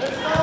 Let's go.